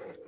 Oh,